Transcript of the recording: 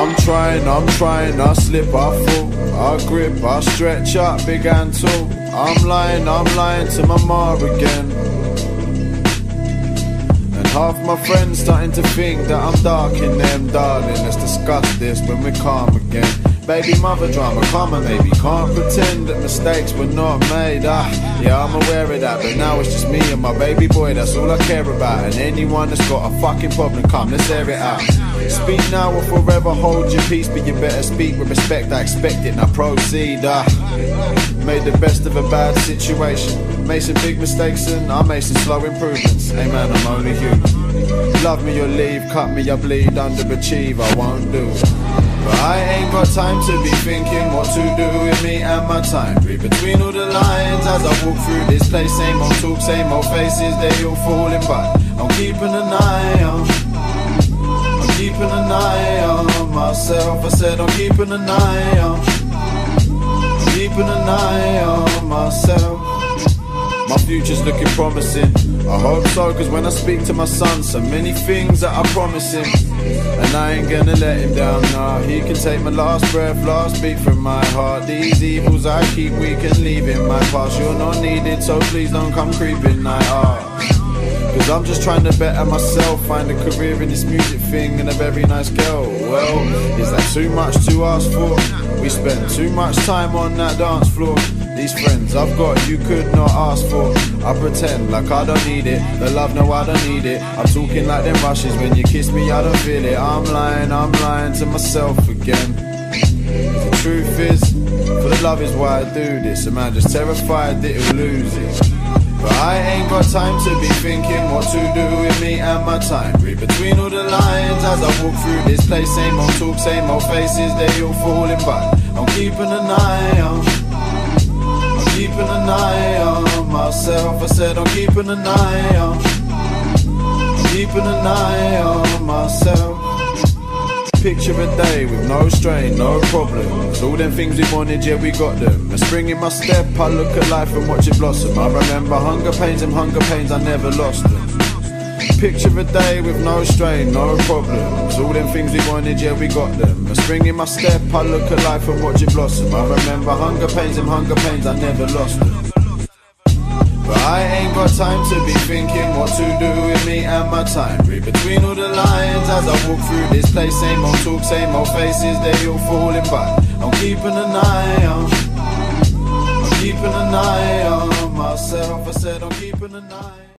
I'm trying, I'm trying, I slip, I fall. I grip, I stretch up, big and tall. I'm lying, I'm lying to my ma again. And half my friends starting to think that I'm dark in them, darling. Let's discuss this when we're calm again. Baby mother drama, karma maybe. Can't pretend that mistakes were not made. Ah, yeah, I'm aware of that, but now it's just me and my baby boy. That's all I care about. And anyone that's got a fucking problem, come, let's air it out. Speak now or forever hold your peace, but you better speak with respect. I expect it. Now proceed. Ah, made the best of a bad situation. Made some big mistakes and I made some slow improvements. Hey man, I'm only human. Love me or leave, cut me, I bleed, underachieve, I won't do. But I ain't got time to be thinking what to do with me and my time. Read between all the lines as I walk through this place. Same old talk, same old faces, they all falling by. I'm keeping an eye on. I'm keeping an eye on myself. I said I'm keeping an eye on. I'm keeping an eye on myself. My future's looking promising. I hope so, cause when I speak to my son, so many things that I promise him. And I ain't gonna let him down, nah. He can take my last breath, last beat from my heart. These evils I keep, we can leave in my past. You're not needed, so please don't come creeping I ah. Cause I'm just trying to better myself, find a career in this music thing and a very nice girl. Well, is that too much to ask for? We spend too much time on that dance floor. These friends I've got, you could not ask for. I pretend like I don't need it. The love, no, I don't need it. I'm talking like them rushes. When you kiss me, I don't feel it. I'm lying, I'm lying to myself again. The truth is, for the love is why I do this. A man just terrified that he'll lose it. But I ain't got time to be thinking what to do with me and my time. Read between all the lines as I walk through this place. Same old talk, same old faces, they all falling by. I'm keeping an eye on. Keeping an eye on myself. I said I'm keeping an eye on. Keeping an eye on myself. Picture a day with no strain, no problems. All them things we wanted, yeah, we got them. A spring in my step, I look at life and watch it blossom. I remember hunger pains and hunger pains, I never lost them. Picture a day with no strain, no problems. All them things we wanted, yeah, we got them. A spring in my step, I look at life and watch it blossom. I remember hunger pains and hunger pains, I never lost them. But I ain't got time to be thinking what to do with me and my time. Read between all the lines as I walk through this place. Same old talk, same old faces, they all falling by. I'm keeping an eye on. I'm keeping an eye on myself. I said I'm keeping an eye.